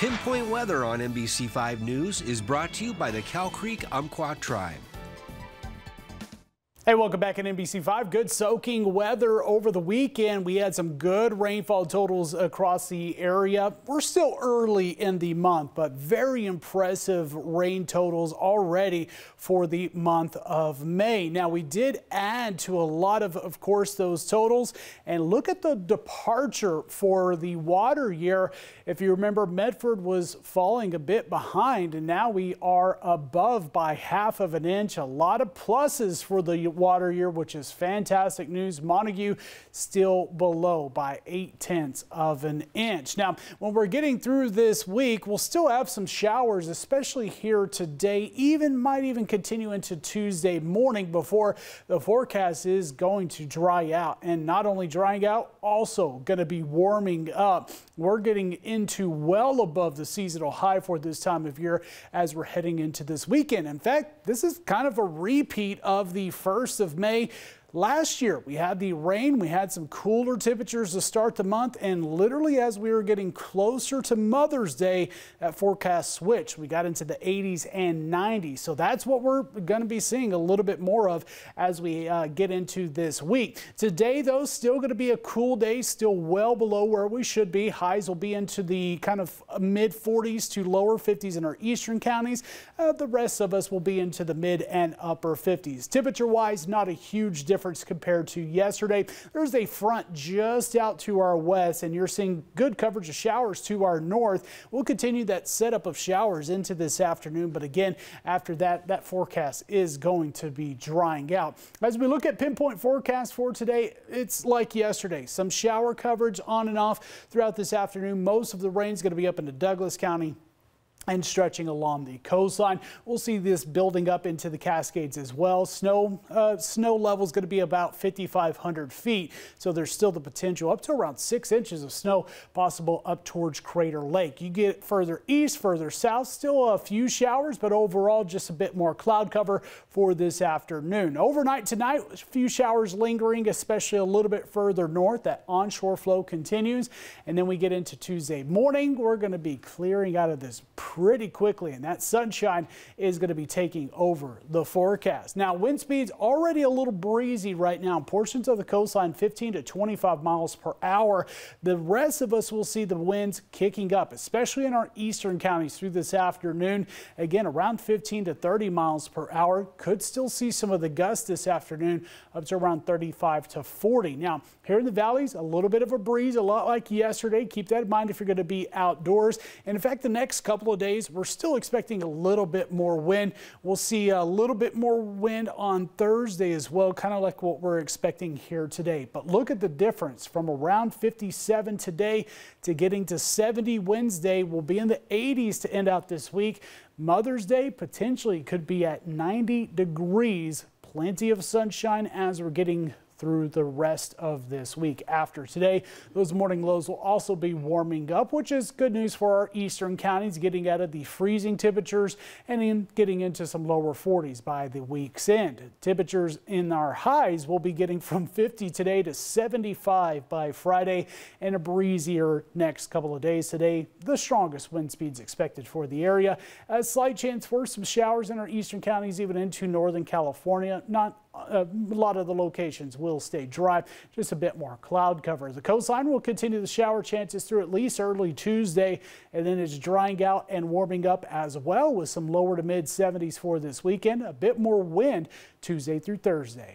Pinpoint weather on NBC5 News is brought to you by the Cow Creek Umpqua Tribe. Hey, welcome back at NBC5. Good soaking weather over the weekend. We had some good rainfall totals across the area. We're still early in the month, but very impressive rain totals already for the month of May. Now, we did add to a lot of, of course, those totals. And look at the departure for the water year. If you remember, Medford was falling a bit behind, and now we are above by half of an inch. A lot of pluses for the water year, which is fantastic news. Montague still below by 8 tenths of an inch. Now, when we're getting through this week, we'll still have some showers, especially here today, even might even continue into Tuesday morning before the forecast is going to dry out. And not only drying out, also going to be warming up. We're getting into well above the seasonal high for this time of year as we're heading into this weekend. In fact, this is kind of a repeat of the first 1st of May. Last year, we had the rain, we had some cooler temperatures to start the month, and literally as we were getting closer to Mother's Day, that forecast switched. We got into the 80s and 90s. So that's what we're going to be seeing a little bit more of as we uh, get into this week. Today, though, still going to be a cool day, still well below where we should be. Highs will be into the kind of mid 40s to lower 50s in our eastern counties. Uh, the rest of us will be into the mid and upper 50s. Temperature wise, not a huge difference difference compared to yesterday. There's a front just out to our west, and you're seeing good coverage of showers to our north. We'll continue that setup of showers into this afternoon, but again, after that, that forecast is going to be drying out. As we look at pinpoint forecast for today, it's like yesterday. Some shower coverage on and off throughout this afternoon. Most of the rain is going to be up into Douglas County and stretching along the coastline. We'll see this building up into the Cascades as well. Snow uh, snow level is going to be about 5,500 feet, so there's still the potential up to around six inches of snow possible up towards Crater Lake. You get further east, further south, still a few showers, but overall just a bit more cloud cover for this afternoon. Overnight tonight, a few showers lingering, especially a little bit further north. That onshore flow continues, and then we get into Tuesday morning. We're going to be clearing out of this pretty quickly, and that sunshine is going to be taking over the forecast. Now, wind speeds already a little breezy right now. Portions of the coastline 15 to 25 miles per hour. The rest of us will see the winds kicking up, especially in our eastern counties through this afternoon. Again, around 15 to 30 miles per hour. Could still see some of the gusts this afternoon up to around 35 to 40. Now, here in the valleys, a little bit of a breeze, a lot like yesterday. Keep that in mind if you're going to be outdoors. And in fact, the next couple of days, we're still expecting a little bit more wind. We'll see a little bit more wind on Thursday as well, kind of like what we're expecting here today. But look at the difference from around 57 today to getting to 70 Wednesday. We'll be in the 80s to end out this week. Mother's Day potentially could be at 90 degrees. Plenty of sunshine as we're getting through the rest of this week. After today, those morning lows will also be warming up, which is good news for our eastern counties, getting out of the freezing temperatures and in getting into some lower 40s by the week's end. Temperatures in our highs will be getting from 50 today to 75 by Friday and a breezier next couple of days. Today, the strongest wind speeds expected for the area. A slight chance for some showers in our eastern counties, even into northern California. Not Uh, a lot of the locations will stay dry, just a bit more cloud cover. The coastline will continue the shower chances through at least early Tuesday, and then it's drying out and warming up as well with some lower to mid 70s for this weekend. A bit more wind Tuesday through Thursday.